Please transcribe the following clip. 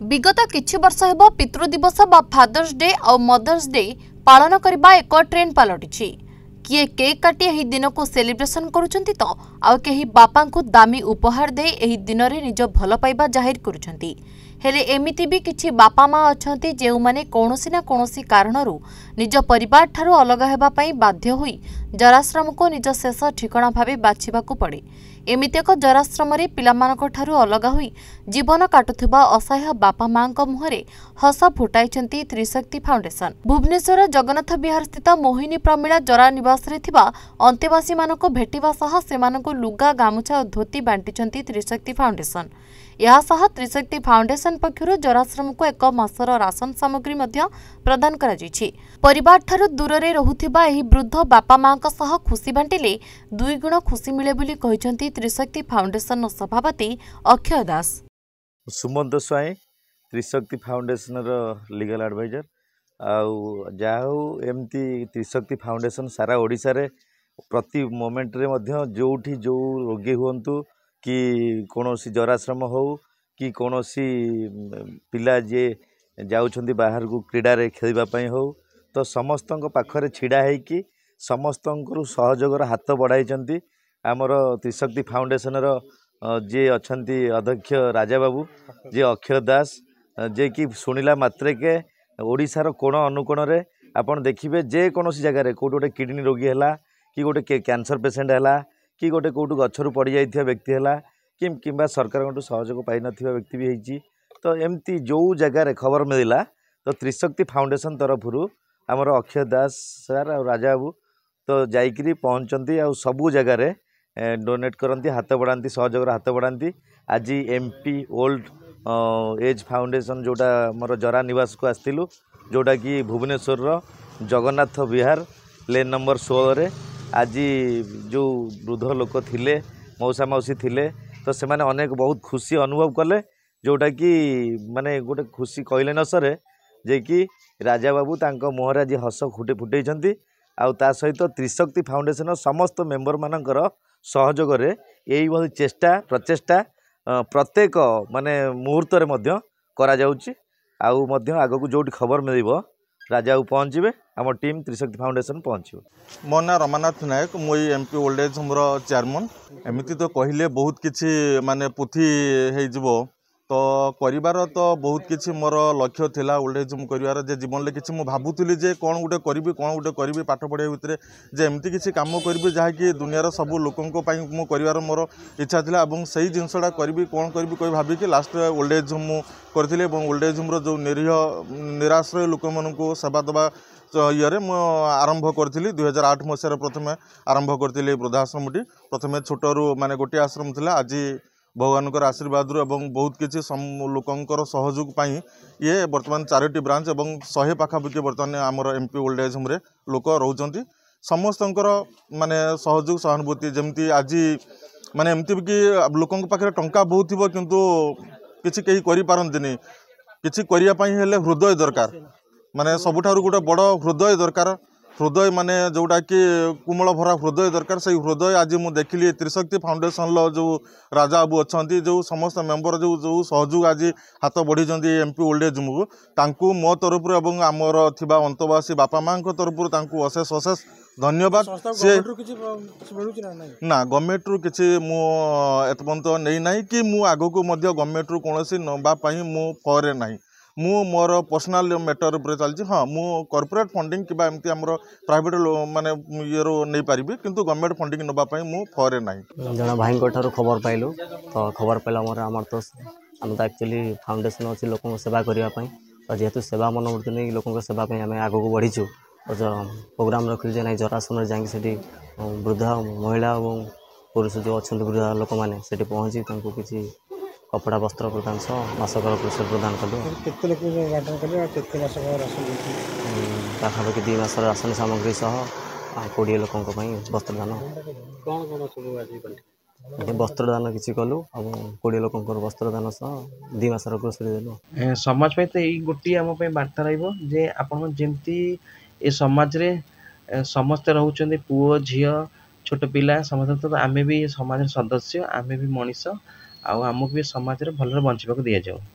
ବିଗତ କିଛି ବର୍ଷ ହେବ ପିତୃ ଦିବସ ବା ଫାଦର୍ସ ଡେ ଆଉ ମଦର୍ସ ଡେ ପାଳନ କରିବା ଏକ ଟ୍ରେଣ୍ଡ ପାଲଟିଛି। କିଏ କେକ୍ କାଟି ଏହି ଦିନକୁ ସେଲିବ୍ରେସନ କରୁଛନ୍ତି ତ ଆଉ କେହି ବାପାଙ୍କୁ ଦାମୀ ଉପହାର ଦେଇ ଏହି ଦିନରେ ନିଜ ଭଲ ପାଇବା ଜାହିର କରୁଛନ୍ତି। ହେଲେ ଏମିତି ବି କିଛି ବାପା ମା ଅଛନ୍ତି ଯେଉଁମାନେ କୌଣସି ନା କୌଣସି କାରଣରୁ ନିଜ ପରିବାରଠାରୁ ଅଲଗା ହେବା ପାଇଁ ବାଧ୍ୟ ହୋଇ ଜରାଶ୍ରମକୁ ନିଜ ଶେଷ ଠିକଣା ଭାବେ ବାଛିବାକୁ ପଡ଼େ। ଏମିତି ଏକ ଜରାଶ୍ରମରେ ପିଲାମାନଙ୍କଠାରୁ ଅଲଗା ହୋଇ ଜୀବନ କାଟୁଥିବା ଅସହାୟ ବାପା ମାଙ୍କ ମୁହଁରେ ହସ ଫୁଟାଇଛନ୍ତି ତ୍ରିଶକ୍ତି ଫାଉଣ୍ଡେସନ। ଭୁବନେଶ୍ୱର ଜଗନ୍ନାଥ ବିହାର ସ୍ଥିତ ମୋହିନୀ ପ୍ରମିଳା ଜରା ନିବାସରେ ଥିବା ଅନ୍ତେବାସୀମାନଙ୍କୁ ଭେଟିବା ସହ ସେମାନଙ୍କୁ ଲୁଗା ଗାମୁଛା ଓ ଧୋତି ବାଣ୍ଟିଛନ୍ତି ତ୍ରିଶକ୍ତି ଫାଉଣ୍ଡେସନ। ଏହା ସହ ତ୍ରିଶକ୍ତି ଫାଉଣ୍ଡେସନ ପକ୍ଷରୁ ଜରାଶ୍ରମକୁ ଏକ ମାସର ରାସନ ସାମଗ୍ରୀ ମଧ୍ୟ ପ୍ରଦାନ କରାଯାଇଛି। ପରିବାରଠାରୁ ଦୂରରେ ରହୁଥିବା ଏହି ବୃଦ୍ଧ ବାପା ସହ ଖୁସି ବାଣ୍ଟିଲେ ଦୁଇଗୁଣ ଖୁସି ମିଳେ ବୋଲି କହିଛନ୍ତି ତ୍ରିଶକ୍ତି ଫାଉଣ୍ଡେସନର ସଭାପତି ଅକ୍ଷୟ ଦାସ। ସୁମନ୍ତ ସ୍ୱାଇଁ ତ୍ରିଶକ୍ତି ଫାଉଣ୍ଡେସନର ଲିଗାଲ ଆଡ଼ଭାଇଜର। ଆଉ ଯାହା ହଉ ଏମିତି ତ୍ରିଶକ୍ତି ଫାଉଣ୍ଡେସନ ସାରା ଓଡ଼ିଶାରେ ପ୍ରତି ମୋମେଣ୍ଟରେ ମଧ୍ୟ ଯେଉଁଠି ଯେଉଁ ରୋଗୀ ହୁଅନ୍ତୁ କି କୌଣସି ଜରାଶ୍ରମ ହଉ କି କୌଣସି ପିଲା ଯିଏ ଯାଉଛନ୍ତି ବାହାରକୁ କ୍ରୀଡ଼ାରେ ଖେଳିବା ପାଇଁ ହଉ ତ ସମସ୍ତଙ୍କ ପାଖରେ ଛିଡ଼ା ହେଇକି ସମସ୍ତଙ୍କର ସହଯୋଗର ହାତ ବଢ଼ାଇଛନ୍ତି। ଆମର ତ୍ରିଶକ୍ତି ଫାଉଣ୍ଡେସନର ଯିଏ ଅଛନ୍ତି ଅଧ୍ୟକ୍ଷ ରାଜାବାବୁ ଯିଏ ଅକ୍ଷୟ ଦାସ ଯିଏକି ଶୁଣିଲା ମାତ୍ରକେ ଓଡ଼ିଶାର କୋଣ ଅନୁକୋଣରେ ଆପଣ ଦେଖିବେ ଯେକୌଣସି ଜାଗାରେ କେଉଁଠି ଗୋଟେ କିଡ଼ନୀ ରୋଗୀ ହେଲା କି ଗୋଟେ କ୍ୟାନ୍ସର ପେସେଣ୍ଟ ହେଲା କି ଗୋଟେ କେଉଁଠୁ ଗଛରୁ ପଡ଼ିଯାଇଥିବା ବ୍ୟକ୍ତି ହେଲା କି କିମ୍ବା ସରକାରଙ୍କଠୁ ସହଯୋଗ ପାଇନଥିବା ବ୍ୟକ୍ତି ବି ହେଇଛି। ତ ଏମିତି ଯେଉଁ ଜାଗାରେ ଖବର ମିଳିଲା ତ ତ୍ରିଶକ୍ତି ଫାଉଣ୍ଡେସନ ତରଫରୁ ଆମର ଅକ୍ଷୟ ଦାସ ସାର୍ ଆଉ ରାଜାବାବୁ ତ ଯାଇକିରି ପହଞ୍ଚନ୍ତି ଆଉ ସବୁ ଜାଗାରେ ଡୋନେଟ୍ କରନ୍ତି ହାତ ବଢ଼ାନ୍ତି ସହଯୋଗର ହାତ ବଢ଼ାନ୍ତି ଆଜି M P old age foundation ଯେଉଁଟା ଆମର ଜରା ନିବାସକୁ ଆସିଥିଲୁ ଯେଉଁଟାକି ଭୁବନେଶ୍ୱରର ଜଗନ୍ନାଥ ବିହାର ଲେନ୍ ନମ୍ବର ଷୋହଳରେ ଆଜି ଯେଉଁ ବୃଦ୍ଧ ଲୋକ ଥିଲେ ମଉସା ମାଉସୀ ଥିଲେ ତ ସେମାନେ ଅନେକ ବହୁତ ଖୁସି ଅନୁଭବ କଲେ ଯେଉଁଟାକି ମାନେ ଗୋଟେ ଖୁସି କହିଲେ ନ ସରେ ଯେ କି ରାଜାବାବୁ ତାଙ୍କ ମୁହଁରେ ଆଜି ହସ ଫୁଟେ ଫୁଟେଇଛନ୍ତି ଆଉ ତା ସହିତ ତ୍ରିଶକ୍ତି ଫାଉଣ୍ଡେସନର ସମସ୍ତ ମେମ୍ବରମାନଙ୍କର ସହଯୋଗରେ ଏଇଭଳି ଚେଷ୍ଟା ପ୍ରଚେଷ୍ଟା ପ୍ରତ୍ୟେକ ମାନେ ମୁହୂର୍ତ୍ତରେ ମଧ୍ୟ କରାଯାଉଛି। ଆଉ ମଧ୍ୟ ଆଗକୁ ଯେଉଁଠି ଖବର ମିଳିବ ରାଜାକୁ ପହଞ୍ଚିବେ ଆମ ଟିମ୍ ତ୍ରିଶକ୍ତି ଫାଉଣ୍ଡେସନ ପହଞ୍ଚିବ। ମୋ ନାଁ ରମାନାଥ ନାୟକ ମୁଁ ଏଇ ଏମ୍ ପି ଓଲ୍ଡ ଏଜ୍ ହୋମ୍ର ଚେୟାରମ୍ୟାନ୍ ଏମିତି ତ କହିଲେ ବହୁତ କିଛି ମାନେ ପୋଥି ହେଇଯିବ। ତ କରିବାର ତ ବହୁତ କିଛି ମୋର ଲକ୍ଷ୍ୟ ଥିଲା ଓଲ୍ଡ ଏଜ୍ ହୋମ୍ କରିବାର ଯେ ଜୀବନରେ କିଛି ମୁଁ ଭାବୁଥିଲି ଯେ କ'ଣ ଗୋଟେ କରିବି କ'ଣ ଗୋଟେ କରିବି ପାଠ ପଢ଼ିବା ଭିତରେ ଯେ ଏମିତି କିଛି କାମ କରିବି ଯାହାକି ଦୁନିଆର ସବୁ ଲୋକଙ୍କ ପାଇଁ ମୁଁ କରିବାର ମୋର ଇଚ୍ଛା ଥିଲା ଏବଂ ସେଇ ଜିନିଷଟା କରିବି କ'ଣ କରିବି କହି ଭାବିକି ଲାଷ୍ଟରେ ଓଲ୍ଡ ଏଜ୍ ହୋମ୍ ମୁଁ କରିଥିଲି ଏବଂ ଓଲ୍ଡ ଏଜ୍ ହୋମ୍ର ଯେଉଁ ନିରୀହ ନିରାଶ୍ରୟ ଲୋକମାନଙ୍କୁ ସେବା ଦେବା ଇଏରେ ମୁଁ ଆରମ୍ଭ କରିଥିଲି ଦୁଇହଜାର ଆଠ ମସିହାରେ ପ୍ରଥମେ ଆରମ୍ଭ କରିଥିଲି ଏହି ବୃଦ୍ଧାଶ୍ରମଟି। ପ୍ରଥମେ ଛୋଟରୁ ମାନେ ଗୋଟିଏ ଆଶ୍ରମ ଥିଲା ଆଜି ଭଗବାନଙ୍କର ଆଶୀର୍ବାଦରୁ ଏବଂ ବହୁତ କିଛି ଲୋକଙ୍କର ସହଯୋଗ ପାଇଁ ଇଏ ବର୍ତ୍ତମାନ ଚାରୋଟି ବ୍ରାଞ୍ଚ ଏବଂ ଶହେ ପାଖାପାଖି ବର୍ତ୍ତମାନ ଆମର ଏମ୍ ପି ଓଲ୍ଡ ଏଜ୍ ହୋମ୍ରେ ଲୋକ ରହୁଛନ୍ତି ସମସ୍ତଙ୍କର ମାନେ ସହଯୋଗ ସହାନୁଭୂତି ଯେମିତି ଆଜି ମାନେ ଏମିତି କି ଲୋକଙ୍କ ପାଖରେ ଟଙ୍କା ବହୁତ ଥିବ କିନ୍ତୁ କିଛି କେହି କରିପାରନ୍ତିନି କିଛି କରିବା ପାଇଁ ହେଲେ ହୃଦୟ ଦରକାର ମାନେ ସବୁଠାରୁ ଗୋଟେ ବଡ଼ ହୃଦୟ ଦରକାର ହୃଦୟ ମାନେ ଯେଉଁଟାକି କୁମଳ ଭରା ହୃଦୟ ଦରକାର ସେଇ ହୃଦୟ ଆଜି ମୁଁ ଦେଖିଲି ତ୍ରିଶକ୍ତି ଫାଉଣ୍ଡେସନର ଯେଉଁ ରାଜା ବାବୁ ଅଛନ୍ତି ଯେଉଁ ସମସ୍ତ ମେମ୍ବର ଯେଉଁ ଯେଉଁ ସହଯୋଗ ଆଜି ହାତ ବଢ଼ିଛନ୍ତି ଏମ୍ ପି ଓଲ୍ଡ ଏଜ୍ ତାଙ୍କୁ ମୋ ତରଫରୁ ଏବଂ ଆମର ଥିବା ଅନ୍ତବାସୀ ବାପା ମାଆଙ୍କ ତରଫରୁ ତାଙ୍କୁ ଅଶେଷ ଅଶେଷ ଧନ୍ୟବାଦ। ସେ ନା ଗଭର୍ଣ୍ଣମେଣ୍ଟରୁ କିଛି ମୁଁ ଏପର୍ଯ୍ୟନ୍ତ ନେଇନାହିଁ କି ମୁଁ ଆଗକୁ ମଧ୍ୟ ଗଭର୍ଣ୍ଣମେଣ୍ଟରୁ କୌଣସି ନେବା ପାଇଁ ମୁଁ ଫରେ ନାହିଁ। ମୁଁ ମୋର ପର୍ସନାଲ ମ୍ୟାଟର ଉପରେ ଚାଲିଛି ହଁ ମୁଁ କର୍ପୋରେଟ୍ ଫଣ୍ଡିଂ କିମ୍ବା ଏମିତି ଆମର ପ୍ରାଇଭେଟ୍ ମାନେ ଇଏରୁ ନେଇପାରିବି କିନ୍ତୁ ଗଭର୍ଣ୍ଣମେଣ୍ଟ ଫଣ୍ଡିଂ ନେବା ପାଇଁ ମୁଁ ଫରେ ନାହିଁ। ଜଣେ ଭାଇଙ୍କ ଠାରୁ ଖବର ପାଇଲୁ ତ ଖବର ପାଇଲା ମୋର ଆମର ତ ଆମେ ତ ଆକ୍ଚୁଆଲି ଫାଉଣ୍ଡେସନ୍ ଅଛି ଲୋକଙ୍କ ସେବା କରିବା ପାଇଁ। ତ ଯେହେତୁ ସେବା ମନୋବୃତ୍ତି ନେଇ ଲୋକଙ୍କ ସେବା ପାଇଁ ଆମେ ଆଗକୁ ବଢ଼ିଛୁ ପ୍ରୋଗ୍ରାମ୍ ରଖିଲୁ ଯେ ନାଇଁ ଜରାସନରେ ଯାଇକି ସେଠି ବୃଦ୍ଧ ମହିଳା ଏବଂ ପୁରୁଷ ଯେଉଁ ଅଛନ୍ତି ବୃଦ୍ଧ ଲୋକମାନେ ସେଠି ପହଞ୍ଚି ତାଙ୍କୁ କିଛି କପଡ଼ା ବସ୍ତ୍ର ପ୍ରଦାନ ସହ ମାସକର କୃଷି ପ୍ରଦାନ କଲୁ। କେତେ ଲୋକ ବାଣ୍ଟନ କଲେ ଆଉ କେତେ ମାସକ ରାସନ ପାଖାପାଖି ଦୁଇ ମାସର ରାସନ ସାମଗ୍ରୀ ସହ କୋଡ଼ିଏ ଲୋକଙ୍କ ପାଇଁ ବସ୍ତ୍ରଦାନ। କ'ଣ କ'ଣ ସବୁ ଆଜି ବସ୍ତ୍ରଦାନ କିଛି କଲୁ ଏବଂ କୋଡ଼ିଏ ଲୋକଙ୍କର ବସ୍ତ୍ରଦାନ ସହ ଦୁଇ ମାସର ଗ୍ରୋସରୀ ଦେଲୁ। ସମାଜ ପାଇଁ ତ ଏଇ ଗୋଟିଏ ଆମ ପାଇଁ ବାର୍ତ୍ତା ରହିବ ଯେ ଆପଣ ଯେମିତି ଏ ସମାଜରେ ସମସ୍ତେ ରହୁଛନ୍ତି ପୁଅ ଝିଅ ଛୋଟ ପିଲା ସମସ୍ତେ ତ ଆମେ ବି ସମାଜର ସଦସ୍ୟ ଆମେ ବି ମଣିଷ। ଆଉ ଆମକୁ ବି ସମାଜରେ ଭଲରେ ବଞ୍ଚିବାକୁ ଦିଆଯାଉ।